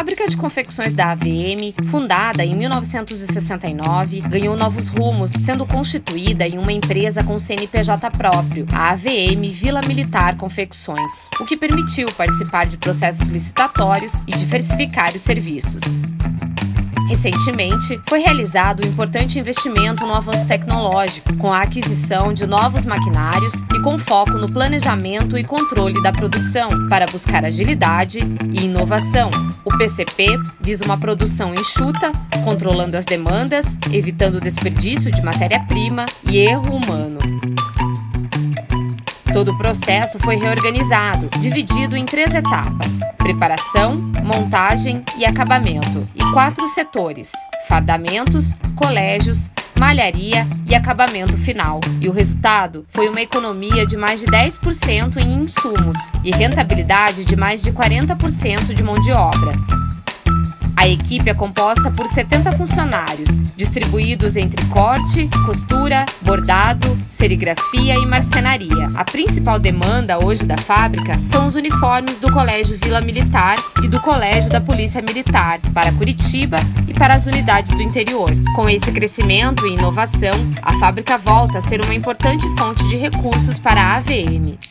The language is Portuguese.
fábrica de confecções da AVM, fundada em 1969, ganhou novos rumos, sendo constituída em uma empresa com CNPJ próprio, a AVM Vila Militar Confecções, o que permitiu participar de processos licitatórios e diversificar os serviços. Recentemente, foi realizado um importante investimento no avanço tecnológico, com a aquisição de novos maquinários e com foco no planejamento e controle da produção, para buscar agilidade e inovação. O PCP visa uma produção enxuta, controlando as demandas, evitando o desperdício de matéria-prima e erro humano. Todo o processo foi reorganizado, dividido em três etapas: preparação, montagem e acabamento, e quatro setores: fardamentos, colégios, malharia e acabamento final. E o resultado foi uma economia de mais de 10% em insumos e rentabilidade de mais de 40% de mão de obra. A equipe é composta por 70 funcionários, distribuídos entre corte, costura, bordado, serigrafia e marcenaria. A principal demanda hoje da fábrica são os uniformes do Colégio Vila Militar e do Colégio da Polícia Militar para Curitiba para as unidades do interior. Com esse crescimento e inovação, a fábrica volta a ser uma importante fonte de recursos para a AVM.